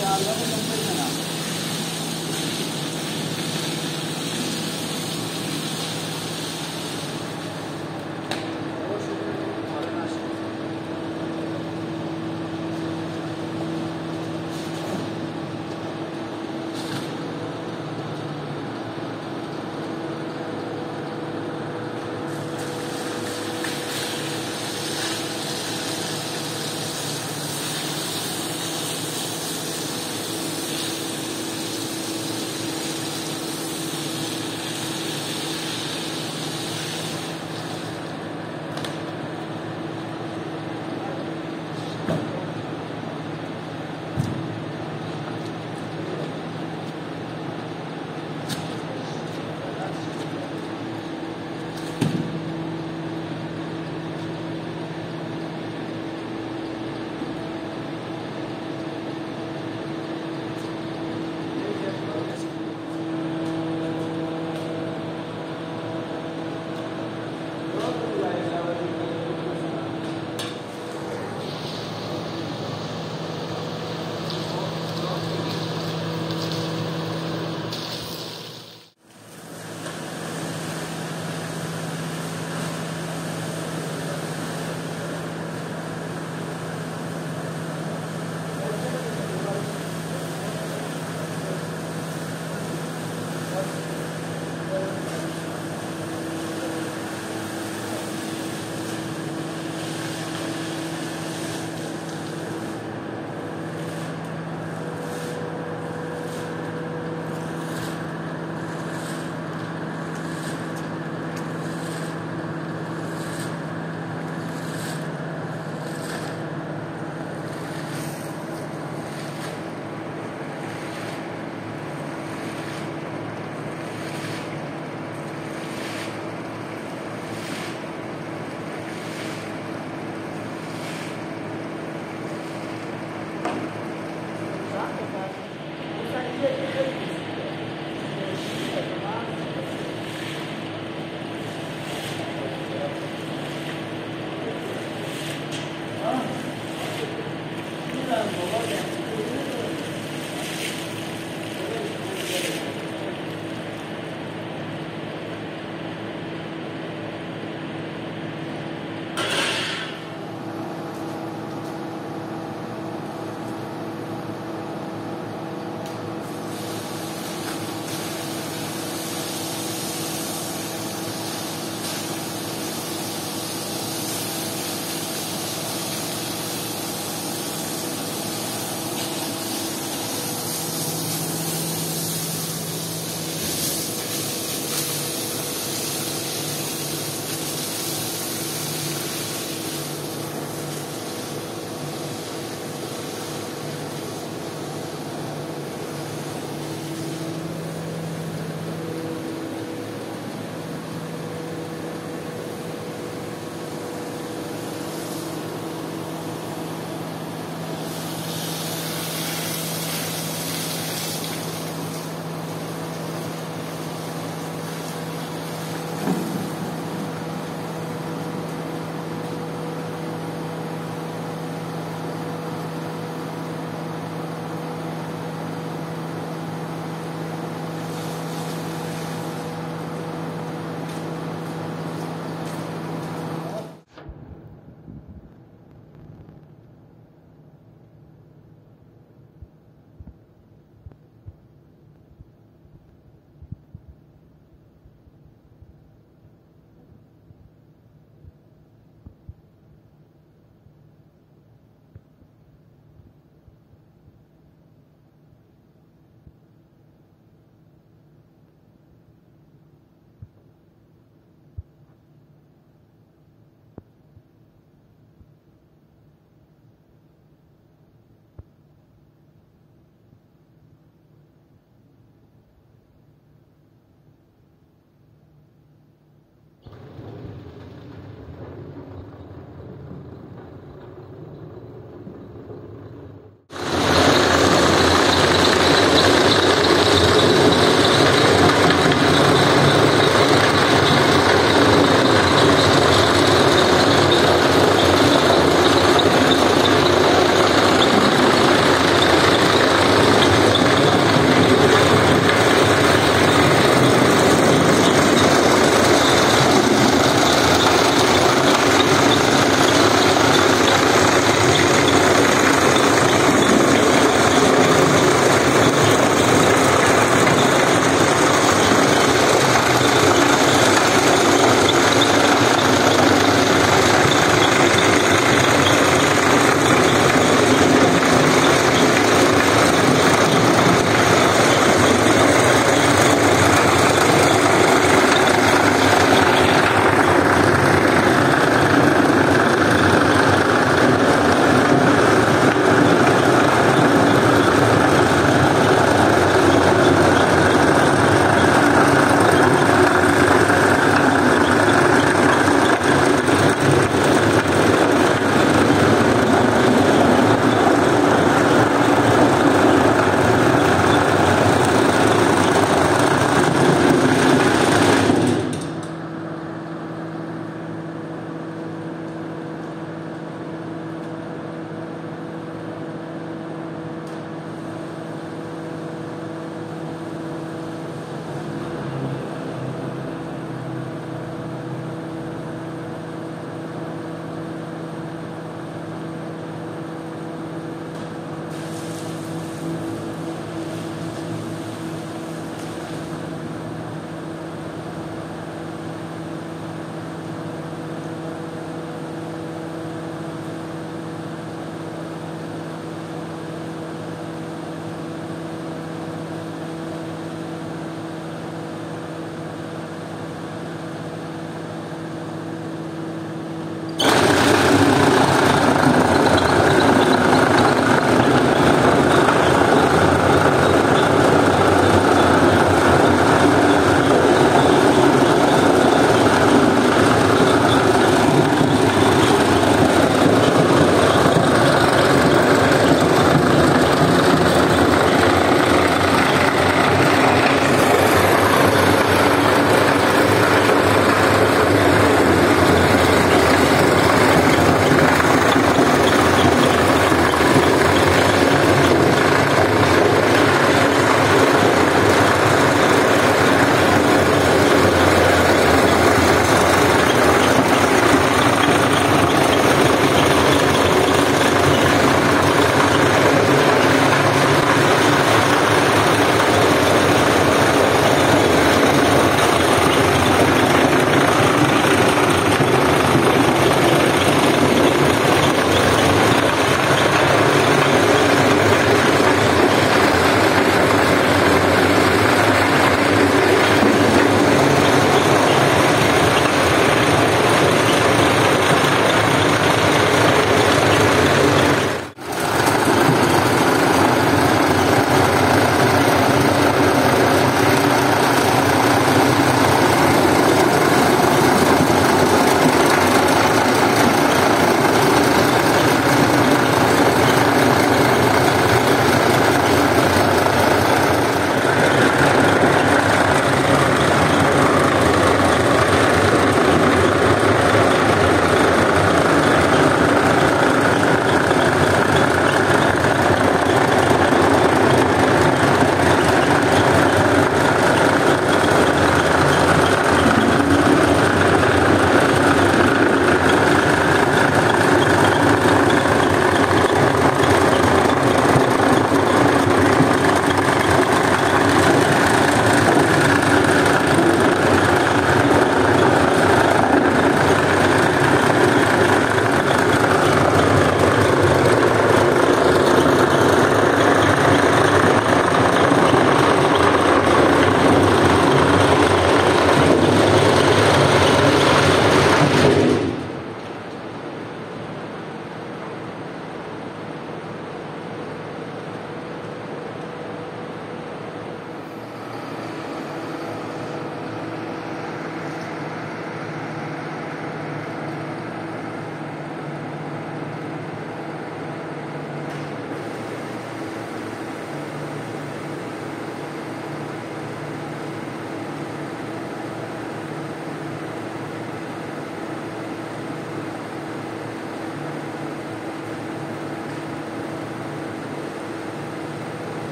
दिवस चारला तर मुंबई जाणार